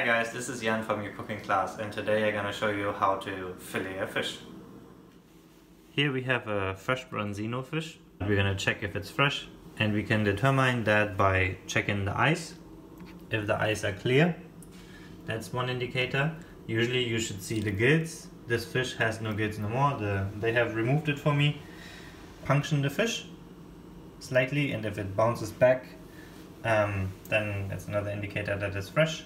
Hi guys, this is Jan from your cooking class and today I'm gonna show you how to fillet a fish. Here we have a fresh branzino fish. We're gonna check if it's fresh and we can determine that by checking the eyes. If the eyes are clear, that's one indicator. Usually you should see the gills. This fish has no gills no more. The, they have removed it for me. Punction the fish slightly and if it bounces back um, then that's another indicator that it's fresh.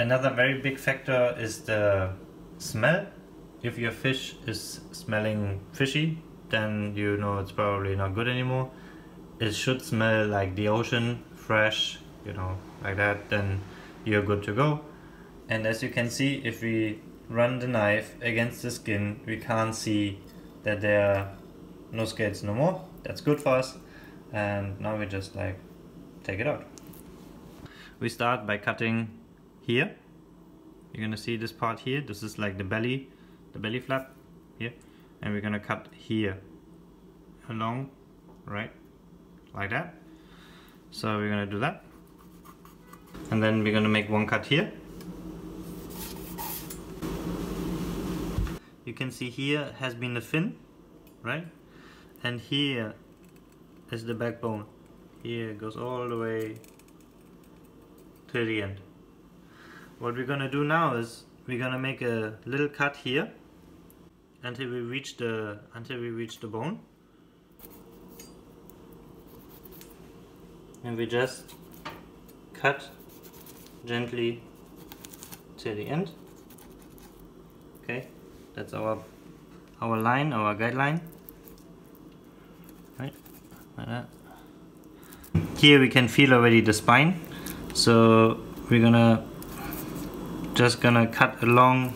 Another very big factor is the smell. If your fish is smelling fishy, then you know it's probably not good anymore. It should smell like the ocean, fresh, you know, like that, then you're good to go. And as you can see, if we run the knife against the skin, we can't see that there are no scales no more. That's good for us. And now we just like take it out. We start by cutting here. You're gonna see this part here. This is like the belly, the belly flap here. And we're gonna cut here along, right? Like that. So we're gonna do that. And then we're gonna make one cut here. You can see here has been the fin, right? And here is the backbone. Here goes all the way to the end. What we're gonna do now is we're gonna make a little cut here until we reach the until we reach the bone. And we just cut gently to the end. Okay, that's our our line, our guideline. Right, like that. Here we can feel already the spine, so we're gonna just gonna cut along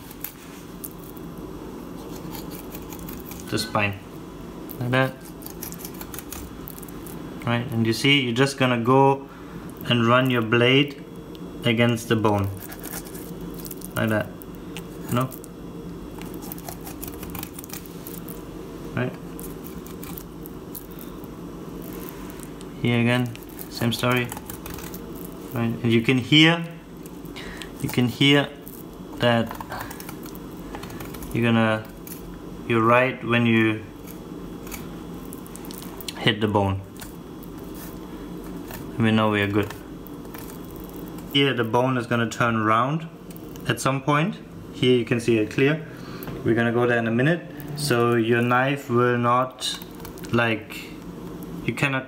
the spine. Like that. Right and you see you're just gonna go and run your blade against the bone. Like that. You know right. Here again same story. Right and you can hear you can hear that you're gonna you're right when you hit the bone. We know we are good. Here the bone is gonna turn round at some point. Here you can see it clear. We're gonna go there in a minute. So your knife will not like you cannot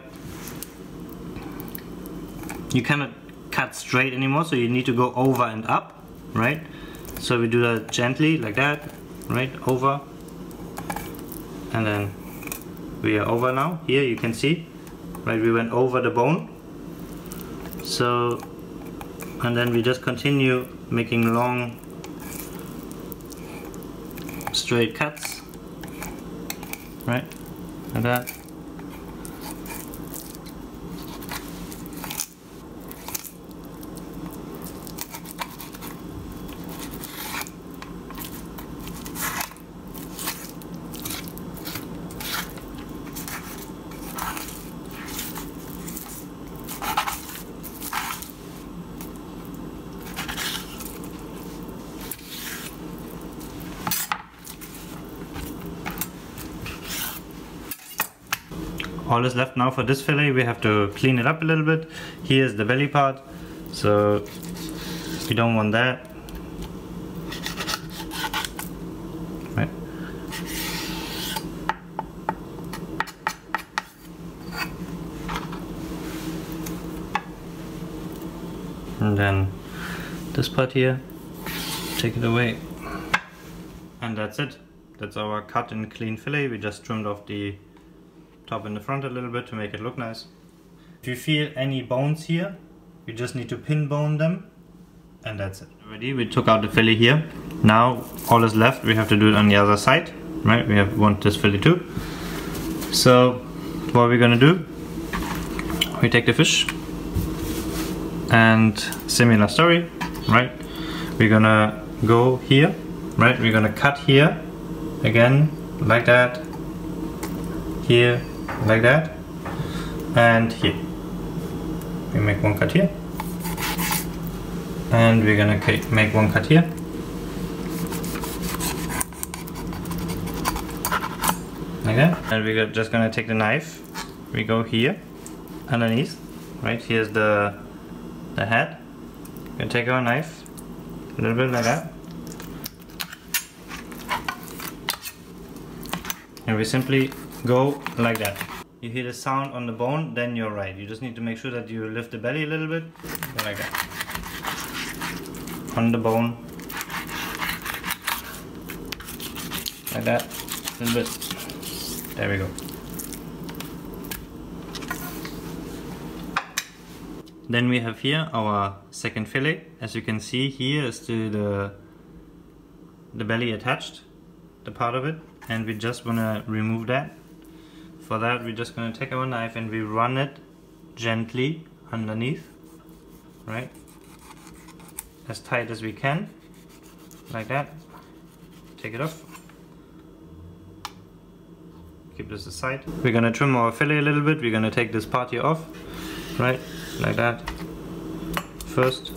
you cannot cut straight anymore so you need to go over and up right? So we do that gently like that right over. And then we are over now. Here you can see right we went over the bone. So and then we just continue making long straight cuts right like that all is left now for this fillet. We have to clean it up a little bit. Here's the belly part. So we don't want that. Right. And then this part here. Take it away. And that's it. That's our cut and clean fillet. We just trimmed off the top in the front a little bit to make it look nice. If you feel any bones here, you just need to pin bone them and that's it. Ready, we took out the fillet here. Now all is left, we have to do it on the other side, right? We have want this fillet too. So what we're gonna do, we take the fish and similar story, right? We're gonna go here, right? We're gonna cut here again like that here like that. And here. We make one cut here. And we're gonna make one cut here. Like that. And we're just gonna take the knife. We go here underneath. Right here's the the head we can take our knife a little bit like that. And we simply go like that you hear the sound on the bone then you're right you just need to make sure that you lift the belly a little bit go like that on the bone like that a little bit there we go. Then we have here our second fillet. As you can see here is still the, the belly attached, the part of it. And we just wanna remove that. For that we're just gonna take our knife and we run it gently underneath, right? As tight as we can, like that. Take it off keep this aside. We're gonna trim our fillet a little bit. We're gonna take this part here off, right, like that, first.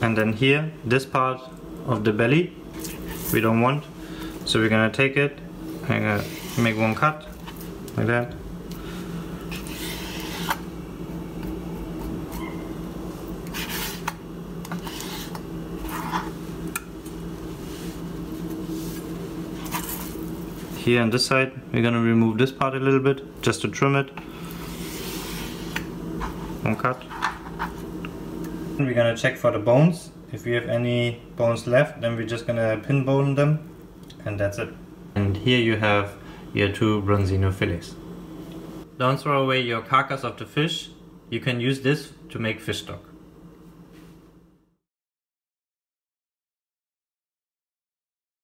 And then here, this part of the belly, we don't want. So we're gonna take it, and gonna make one cut, like that. here on this side we're gonna remove this part a little bit just to trim it. One cut. And we're gonna check for the bones. If we have any bones left then we're just gonna pin bone them and that's it. And here you have your two branzino fillets don't throw away your carcass of the fish. You can use this to make fish stock